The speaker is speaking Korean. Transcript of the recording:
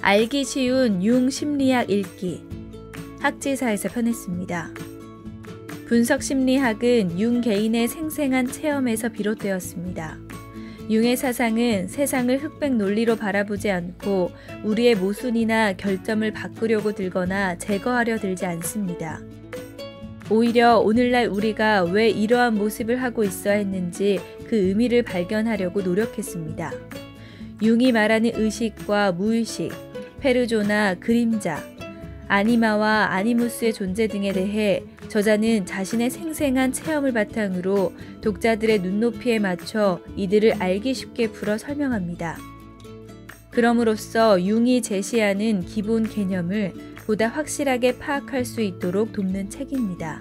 알기 쉬운 융 심리학 읽기 학지사에서 편했습니다. 분석 심리학은 융 개인의 생생한 체험에서 비롯되었습니다. 융의 사상은 세상을 흑백 논리로 바라보지 않고 우리의 모순이나 결점을 바꾸려고 들거나 제거하려 들지 않습니다. 오히려 오늘날 우리가 왜 이러한 모습을 하고 있어야 했는지 그 의미를 발견하려고 노력했습니다. 융이 말하는 의식과 무의식, 페르조나 그림자, 아니마와 아니무스의 존재 등에 대해 저자는 자신의 생생한 체험을 바탕으로 독자들의 눈높이에 맞춰 이들을 알기 쉽게 풀어 설명합니다. 그럼으로써 융이 제시하는 기본 개념을 보다 확실하게 파악할 수 있도록 돕는 책입니다.